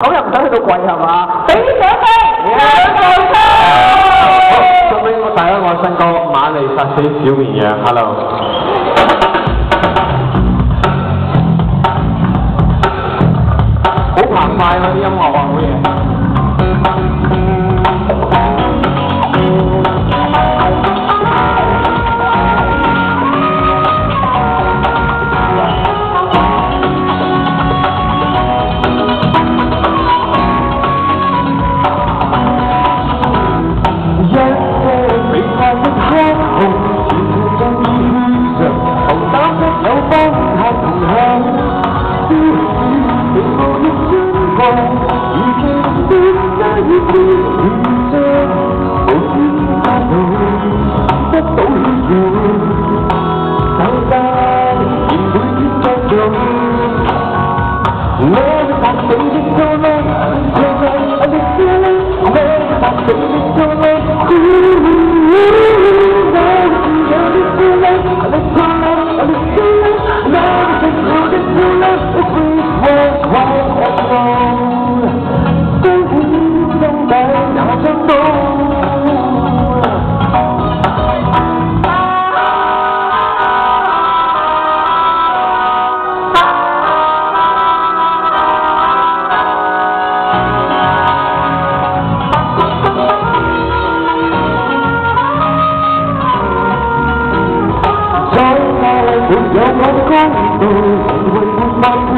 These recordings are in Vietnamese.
咁又唔使去到跪系嘛？俾啲掌声，两个声。好，送俾我大家爱新歌《玛丽杀死小绵羊》，Hello。好澎湃啊！啲音乐啊，好嘢。 宣告，如其别家已知现象，无知态度得到显现，等待而每天继续。Never stop thinking so late, so late, and it's too late. Never stop thinking so late. cái hình trong tay đã trong tôi Hãy subscribe cho kênh Ghiền Mì Gõ Để không bỏ lỡ những video hấp dẫn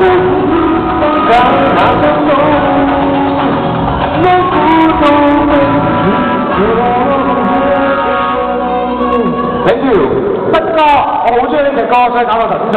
way. 让那灯笼。我估到你 Thank you。斌哥，我好中